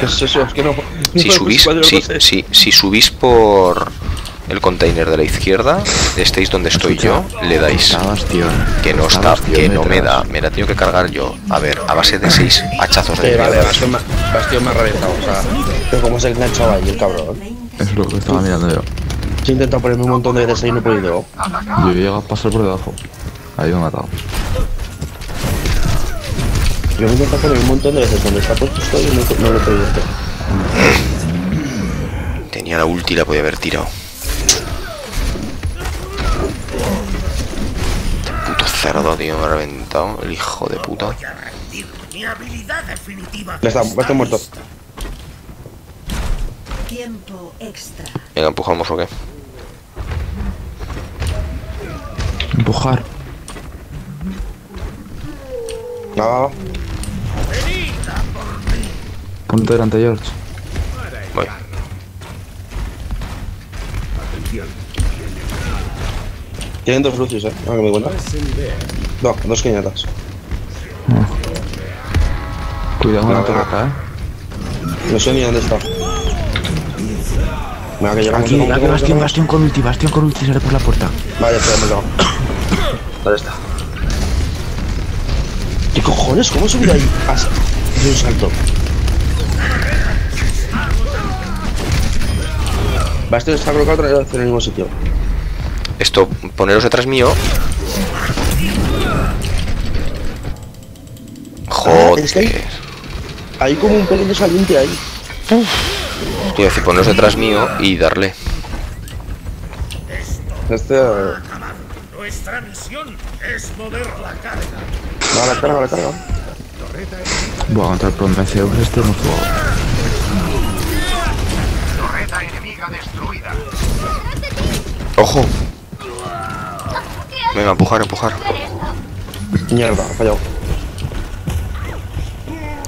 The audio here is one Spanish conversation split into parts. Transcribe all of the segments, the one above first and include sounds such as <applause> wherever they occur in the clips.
¿Qué es eso? Es que no. Si subís, si, si, si subís por el container de la izquierda, estéis donde estoy yo, le dais. Que no está, que no me da, me la tengo que cargar yo. A ver, a base de seis hachazos de vale. Bastión me, Bastión me ha reventado, o sea. Pero como se enganchaba ahí el cabrón. Es lo que estaba mirando yo. He intentado ponerme un montón de veces ahí y no he podido. Yo he llegado a pasar por debajo. Ahí me he matado. Yo he intentado poner un montón de veces donde está puesto esto y no, no lo he podido hacer. Tenía la ulti, la podía haber tirado. Puto cerdo, tío, me ha reventado. El hijo de puta. Ya está, Bastión muerto. Tiempo extra. Venga, empujamos o qué. Empujar. Va, va, va. Ponte delante, George. Voy. Tienen dos lucios, eh. Ah, que me cuenta. No, dos quiñatas. Cuidado con No, la torre no. acá, eh. No sé ni dónde está. Venga, que llegamos. Aquí, aquí, bastión, bastión con ulti, bastión con ulti, sale por la puerta. Vaya, espera, hemos llegado. ¿Dónde está? ¿Qué cojones? ¿Cómo he subido ahí? Ah. De un salto. Bastión está colocado otra vez en el mismo sitio. Esto, poneros detrás mío. Ah, es que hay- Joder. Hay como un pelín de saliente ahí. Quiero decir, poneros detrás mío y darle. Este. Nuestra misión es mover la carga. Va, la carga, la carga. Buah, contra el Prometeo este hemos jugado. Torreta enemiga destruida. ¡Ojo! Venga, empujar, empujar. Mierda, ha fallado.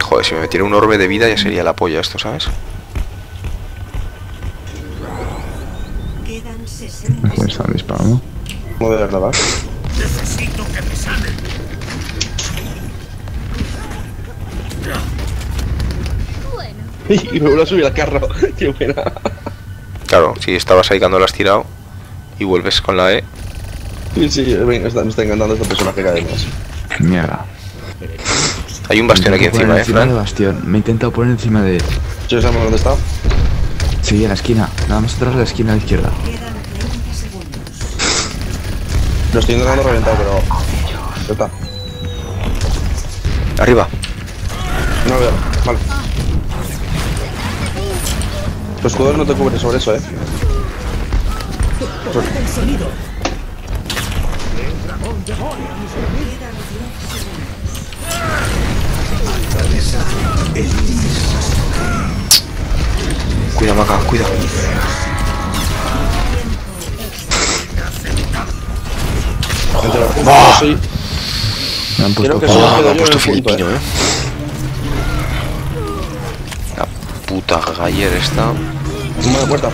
Joder, si me metiera un orbe de vida ya sería la polla esto, ¿sabes? Quedan 60 Me están disparando. No de verdad. Necesito que me sanen. <laughs> Y me vuelvo a subir al carro. <laughs> Qué buena. Claro, si estabas ahí cuando lo has tirado y vuelves con la E. Sí, sí, me está, me está encantando este personaje cada vez más. Mierda. Hay un bastión aquí encima, ¿eh, de bastión. Me he intentado poner encima de. ¿Sí sabemos dónde está? Sí, en la esquina. Nada más atrás de la esquina a la izquierda. Quedan 30 segundos. Lo estoy intentando reventar, pero. Ya está. Arriba. No lo veo. Vale. Tu escudo no te cubre sobre eso, eh. Cuida, Maca, cuida. Entero. Yo soy. Me han puesto que me quedo ha yo puesto el filipino, eh. La puta galler la puerta.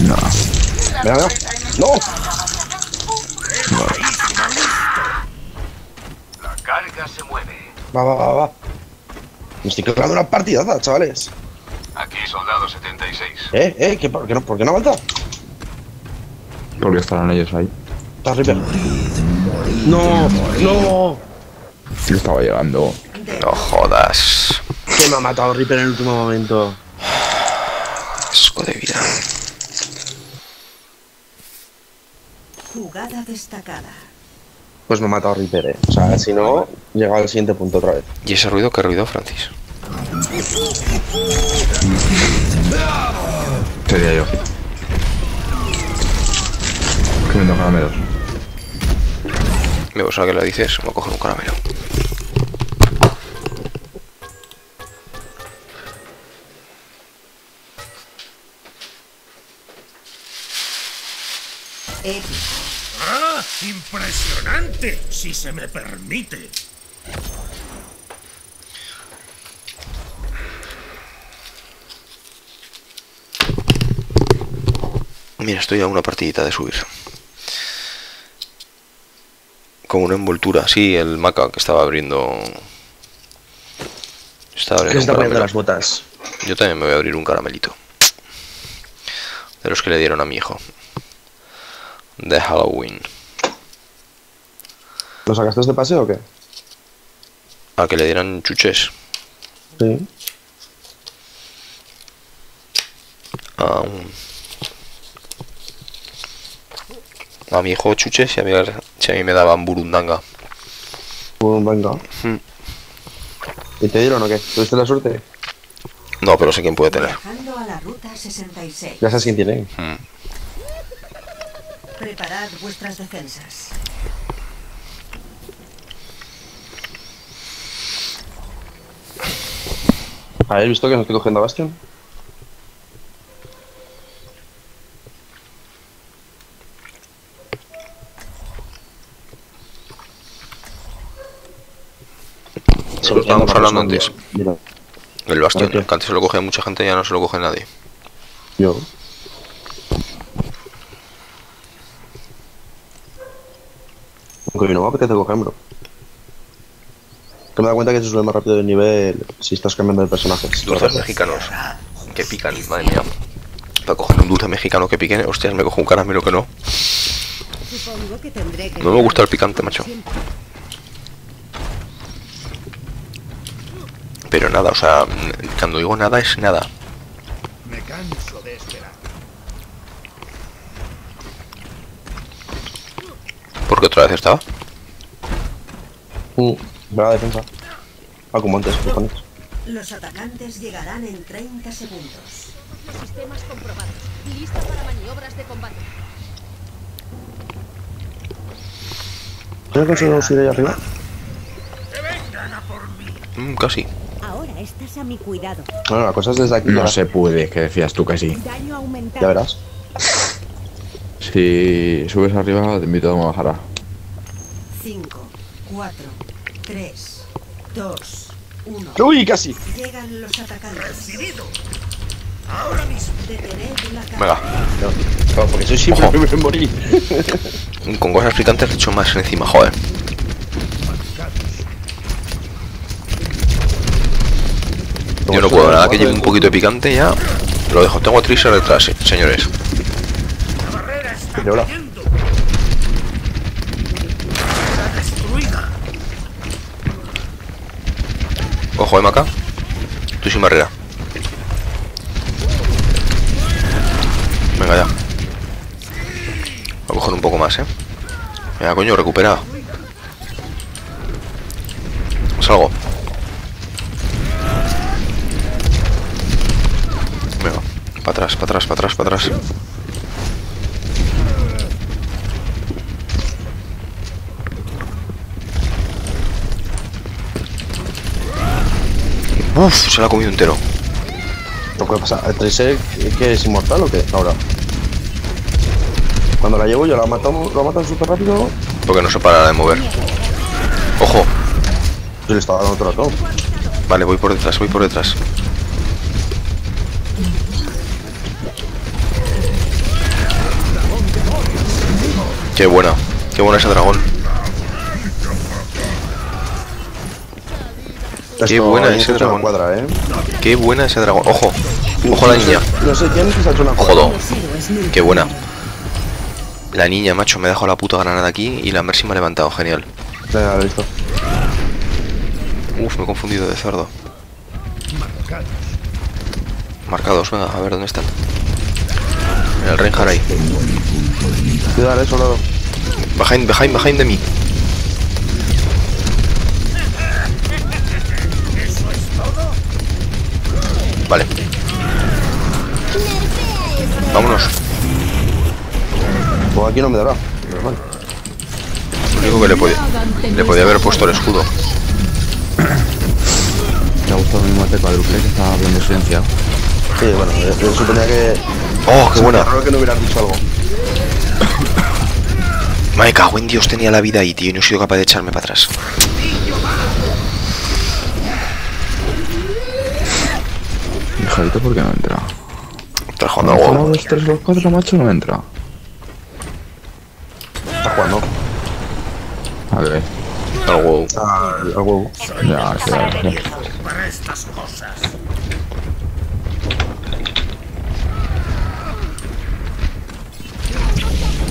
No. Venga, venga. ¡No! La carga se mueve. Va, va, va, va. Me estoy clavando una partidaza, chavales. Aquí soldado 76. Eh, eh, ¿qué, por, qué no, ¿por qué no avanza? Porque estarán ellos ahí. Está Reaper. No, no. Yo estaba llegando. No jodas. Que me ha matado Reaper en el último momento. Asco de vida. Jugada destacada. Pues me ha matado Reaper, eh. O sea, si no, llegaba al siguiente punto otra vez. ¿Y ese ruido qué ruido, Francis? Sería yo. Comiendo caramelos. Me gusta que lo dices, me voy a coger un caramelo. Épico. ¡Impresionante! Si se me permite. Mira, estoy a una partidita de subir. Con una envoltura, sí, el maca que estaba abriendo Está abriendo ¿Qué se un está poniendo caramelo. las botas? Yo también me voy a abrir un caramelito. De los que le dieron a mi hijo. De Halloween. ¿Lo sacaste de paseo o qué? A que le dieran chuches. Sí. A, un- a mi hijo chuches y a mí, si a mí me daban burundanga. Venga. Hmm. ¿Y te dieron o qué? ¿Tuviste la suerte? No, pero sé quién puede tener. Viajando a la ruta 66. Ya sabes quién tiene. Hmm. Preparad vuestras defensas. ¿Habéis visto que no estoy cogiendo a Bastion? Lo estábamos hablando antes. Mira, El bastión, que antes se lo cogía mucha gente, ya no se lo coge nadie. yo. Aunque no me apetece coger, bro. Que me da cuenta que se sube más rápido de nivel si estás cambiando de personajes. Dulces mexicanos que pican, madre mía. Para coger un dulce mexicano que pique, hostias, me cojo un caramelo que no. Supongo que tendré que. No me gusta el picante, macho. Pero nada, o sea, cuando digo nada es nada. Me canso de esperar. Porque otra vez estaba. Mm, la defensa. Ah, como antes, cojones. Los atacantes llegarán en 30 segundos. Los sistemas comprobados. Lista para maniobras de combate. ¿Tienes conseguido subir ahí arriba? ¡Que vengan a por mí! Mm, casi. Ahora estás a mi cuidado. Bueno, la cosa es desde aquí. No para- se puede, que decías tú que sí. Daño aumentado. Ya verás. Si subes arriba, te invito a bajar. 5, 4, 3, 2, 1. ¡Uy, casi! Llegan los atacantes. ¡Recibido! Ahora mismo. Detened la. Venga, No, porque soy siempre Ojo. en morir. <laughs> con cosas picantes le echo más encima, joder. Yo no puedo, nada que lleve un poquito de picante ya. Lo dejo, tengo a Trisha detrás, eh, señores. La barrera. Está Ojo, Maca. Tú sin barrera. Venga ya. Voy a coger un poco más, eh. Venga, coño, recupera. Salgo. Venga, para atrás, para atrás, para atrás, para atrás. Uf, se lo ha comido entero. ¿Lo que pasa? ¿El Tracer que es inmortal o qué? Ahora. Cuando la llevo yo la matamos, lo matan súper rápido. Porque no se para de mover. Ojo. Yo le estaba dando otro ratón. Vale, voy por detrás, voy por detrás. Qué buena, qué buena ese dragón. Qué buena ese dragón. cuadra, ¿eh? Qué buena ese dragón. Ojo, ojo a la niña. No sé quién se ha hecho una. Jodo. Qué buena. La niña, macho, me ha dejado la puta granada aquí y la Mercy me ha levantado, genial. Ya, lo visto. Uf, me he confundido de cerdo. Marcados. Marcados, venga, a ver dónde están. En el Reinhardt ahí. Cuidado, eh, soldado. Behind, behind, behind de mí. Vale. Vámonos. Pues aquí no me dará. Normal. Lo único que le podía, le podía haber puesto el escudo. Me ha gustado mi muerte cuádruple que estaba hablando silenciado. Sí, bueno, yo, yo suponía que. ¡Oh, qué buena! Raro que no hubieras dicho algo. <coughs> Me cago en Dios, tenía la vida ahí, tío, y no he sido capaz de echarme para atrás. Hijadito, ¿por qué no entra? Estás jugando Cuando al huevo. los 3 los 4 macho no entra. Está jugando. A ver, Al huevo. Al, al huevo. ya, sí, ya, sí. Para estas cosas.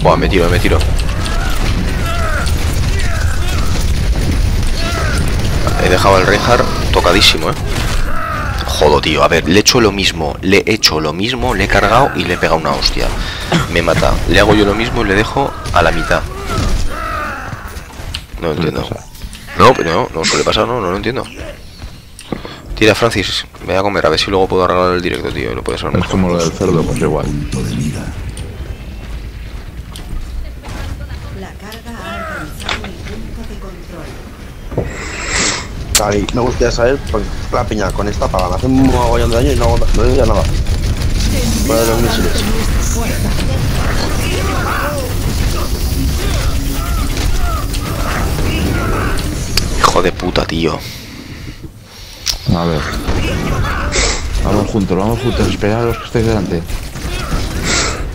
Buah, me tiro, me tiro. He dejado el Reinhardt tocadísimo, eh. Jodo, tío. A ver, le he hecho lo mismo. Le he hecho lo mismo, le he cargado y le he pegado una hostia. Me mata. Le hago yo lo mismo y le dejo a la mitad. No lo entiendo. No, no, no suele pasar, no, no lo entiendo. Tira, Francis. Voy a comer, a ver si luego puedo arreglar el directo, tío. Lo puedes Es como lo del cerdo, pues igual. La carga ha alcanzado el punto de control. Ahí, me gustaría saber por qué la piña con esta paga. Me hace un mogollón de daño y no, no nada. De los misiles. Hijo de puta, tío. A ver. Vamos juntos, vamos juntos. Esperad a los que estáis delante.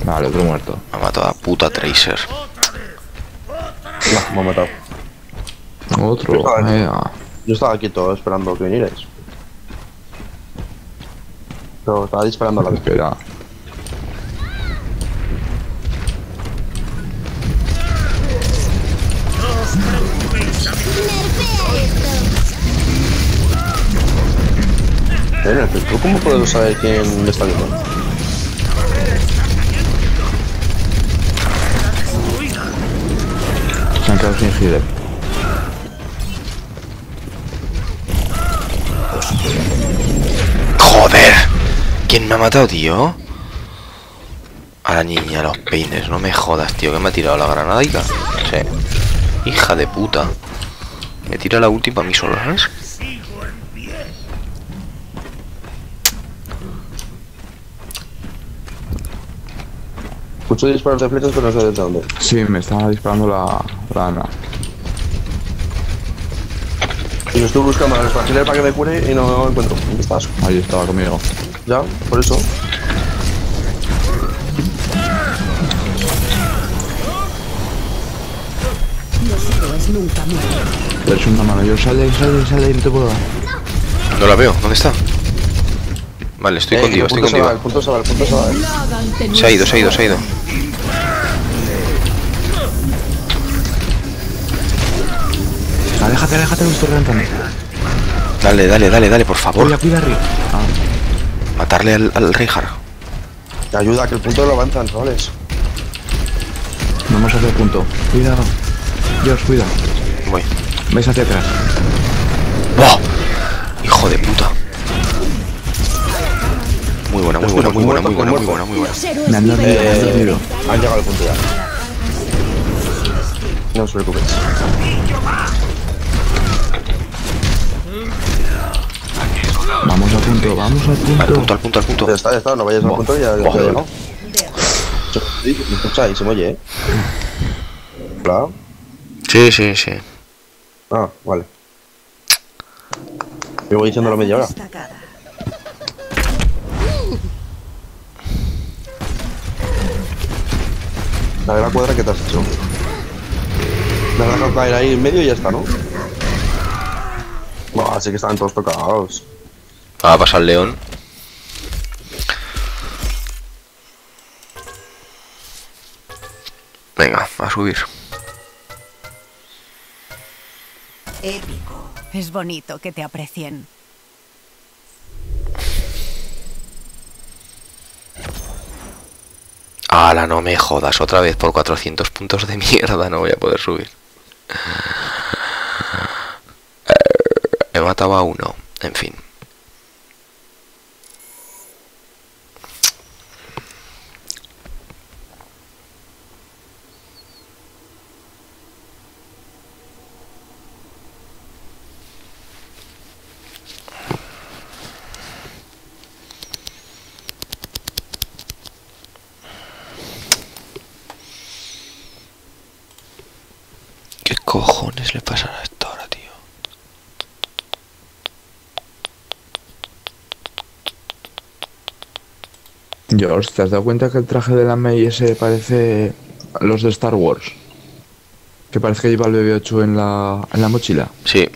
Vale, otro muerto. Me ha matado a puta Tracer. No, me ha matado. Otro. Venga. Yo estaba quieto esperando que vinierais. Pero estaba disparando a la vez. Espera. ¿Tú cómo puedes saber quién me está viendo? Se han quedado sin healer. ¿Quién me ha matado, tío? A la niña, los peines. No me jodas, tío. ¿Que me ha tirado la granadica? Sí. Hija de puta. Me tira la última a mí solo, ¿sabes? Escucho disparos de flechas, pero no sé desde dónde. Sí, me estaba disparando la, la Ana. Y lo estoy buscando al para que me cure y no lo encuentro. ¿Dónde estás? Ahí estaba conmigo. Ya, por eso. Los héroes nunca mueren. Eres una mano. Yo sal de ahí, sal de ahí, sal de ahí, no te puedo dar. No la veo. ¿Dónde está? Vale, estoy Eh, contigo, el estoy punto se va, contigo. El punto se va, el punto se va. Se ha ido, se ha ido, se ha ido. Aléjate, aléjate, me estoy reventando. Dale, dale, dale, dale, por favor. Cuida, cuida arriba. Ah, Matarle al, al Reinhardt. Te ayuda, que el punto lo avanzan, chavales. vamos hacia el punto. Cuidado. Dios, cuida. Voy. Vais hacia atrás. ¡Wow! Hijo de puta. Muy buena, muy buena, muy buena, muy buena, muy buena, muy buena. Me han dado Eh, han llegado al punto ya. No os preocupéis. Vamos al punto, vamos al Al punto. punto, al punto, al punto. Ya está, ya está, no vayas al punto y ya, ya llegado. ¿Me escucháis? Se me oye, eh. Hola. Sí, sí, sí. Ah, vale. Llevo diciéndolo media hora. La de la cuadra que te has hecho. Me has dejado caer ahí en medio y ya está, ¿no? Buah, así que estaban todos tocados. Va a pasar el león. Venga, a subir. Épico. Es bonito que te aprecien. Ala, no me jodas otra vez por 400 puntos de mierda, no voy a poder subir. He matado a uno, en fin. ¿Qué cojones le pasará a esto ahora, tío? George, ¿te has dado cuenta que el traje de la May ese parece a los de Star Wars? Que parece que lleva el BB-8 en la, en la mochila. Sí,